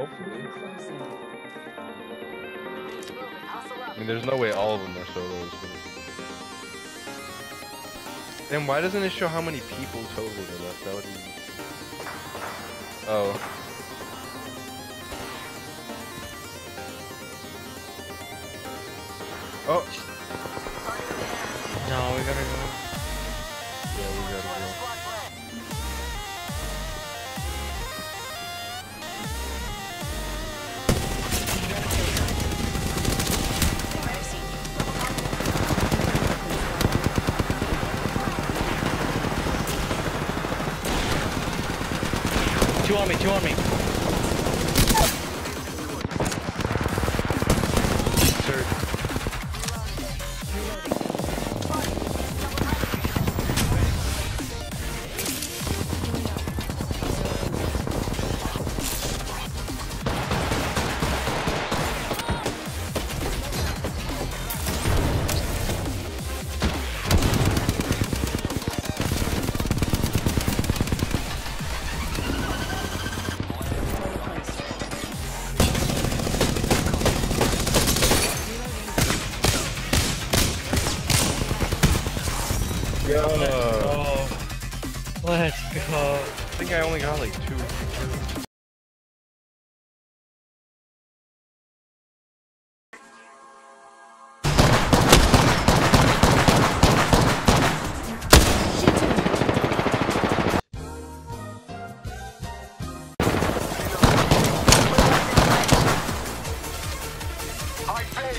Hopefully. I mean, there's no way all of them are solos. But... Then why doesn't it show how many people total are left? That would be... Oh. Oh! No, we gotta go. Yeah, we gotta go. Two on me, two Yo. Oh. Let's go. I think I only got like two.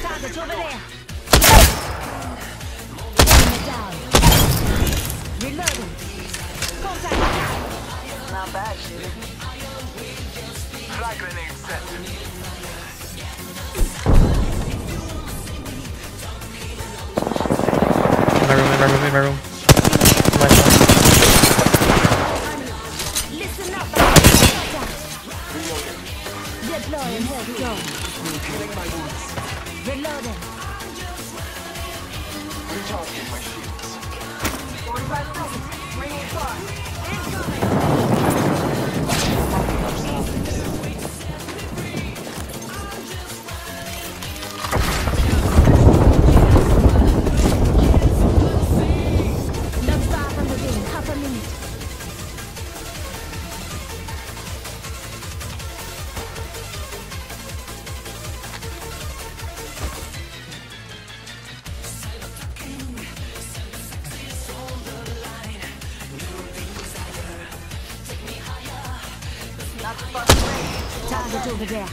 Target over there. Not bad, shit. Frag grenade set. In my room, in my room, in my room. My Listen up. Deploying health drone. Reloading. Recharging my shields. Not Target over there.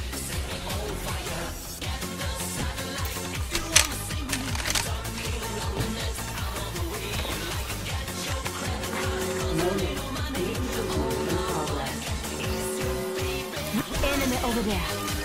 Enemy over there.